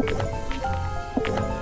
Thank you.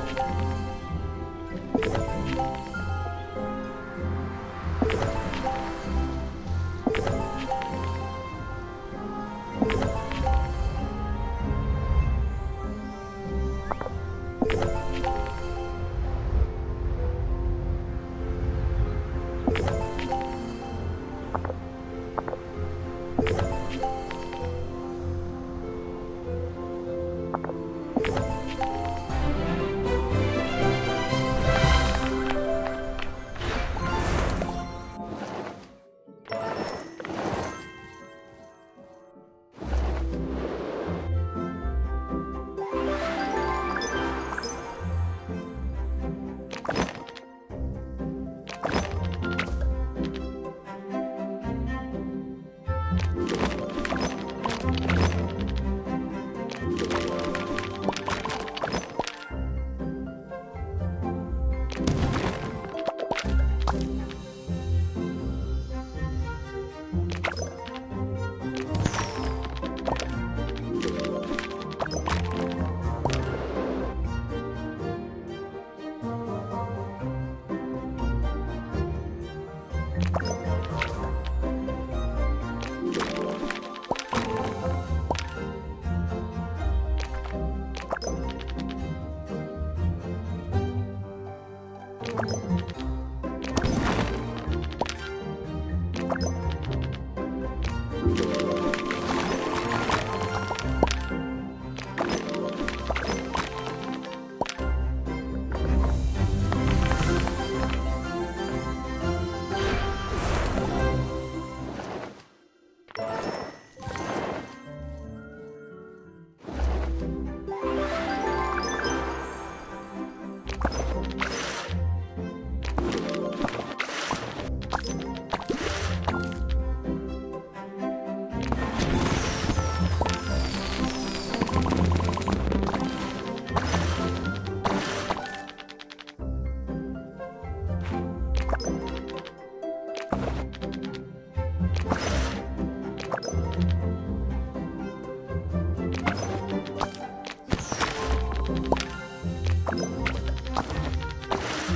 Thank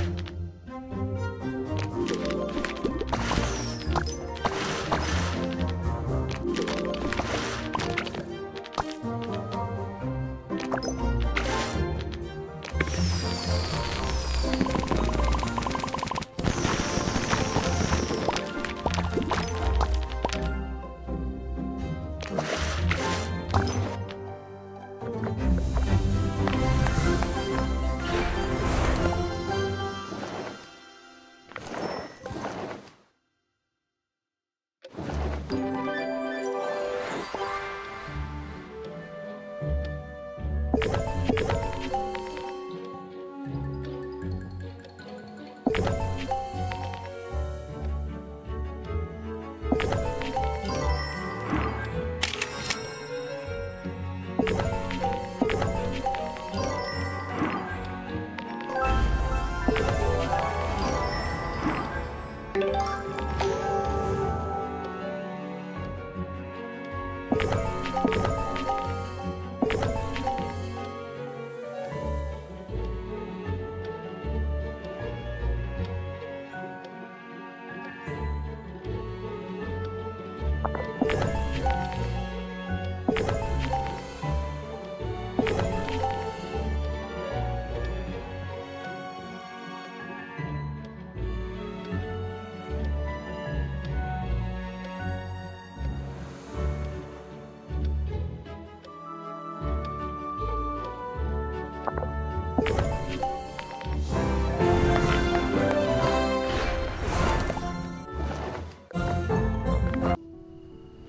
you. You Yeah.